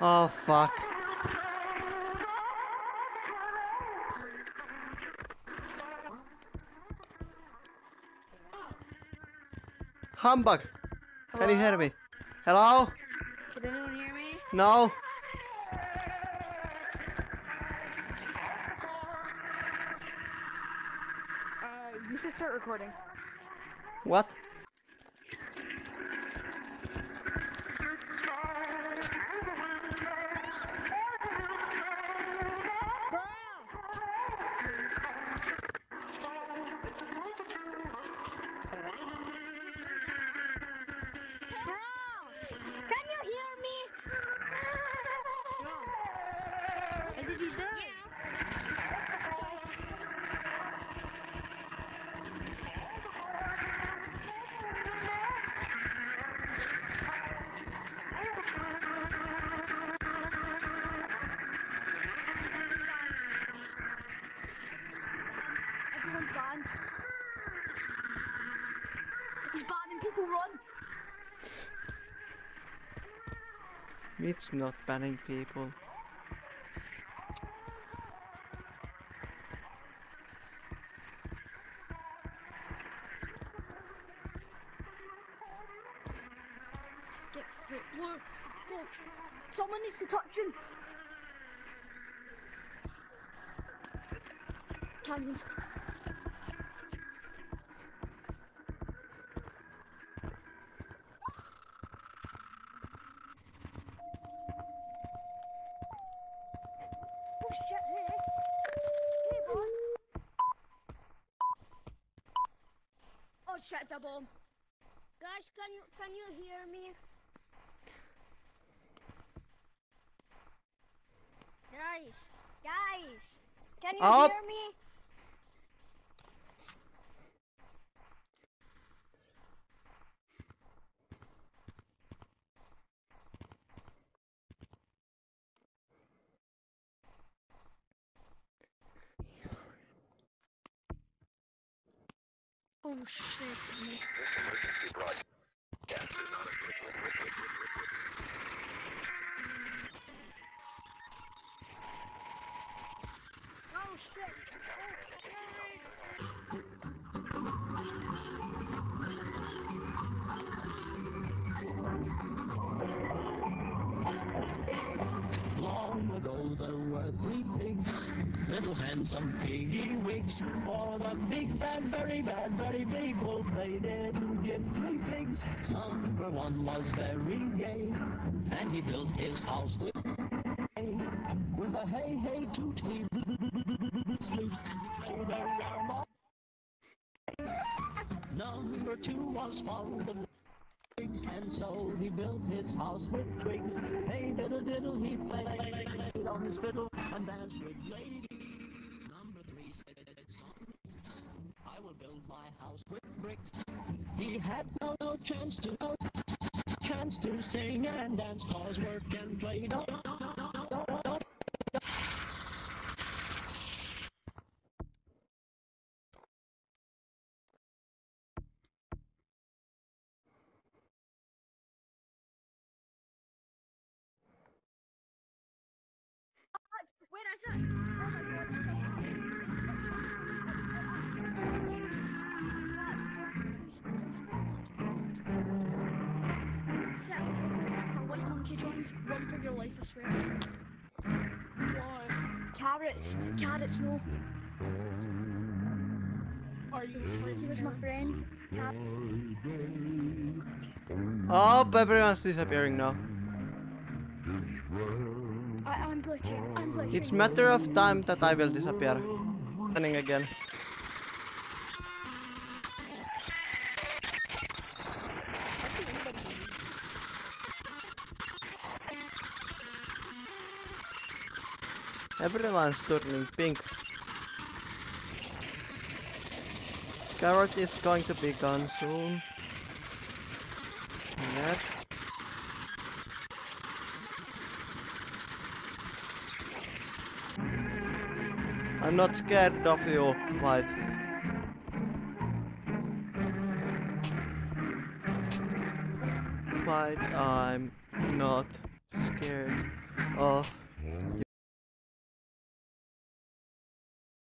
Oh fuck. Humbug! Can you hear me? Hello? Can anyone hear me? No? Uh, you should start recording. What? Did you do? Everyone's banned. He's banning people run. It's not banning people. Someone needs to touch him. Canyons. Oh shit, hey. Hey. Oh shit, it's bomb. Guys, can you can you hear me? Guys, guys, can you Up. hear me? Oh shit. Long ago there were three pigs, little handsome piggy wigs. For the big bad, very bad, very big wolf, they get three pigs. Number one was very gay, and he built his house with hay. With a hey hey toot he two was fond of twigs, and so he built his house with twigs. Hey diddle diddle, he played on his fiddle and danced with ladies. Number three said, son, I will build my house with bricks. He had no, no chance to no chance to sing and dance, cause work and play don't. Wait, I saw. Oh my god, so Set a white monkey joins, run for your life, I swear. Why? Carrots, carrots, no. Are you He was my friend. Car- Oh, everyone's disappearing now. I'm glitching, I'm glitching. It's matter of time that I will disappear. Happening again. Everyone's turning pink. Carrot is going to be gone soon. Yep. I'm not scared of you, White. White, I'm not scared of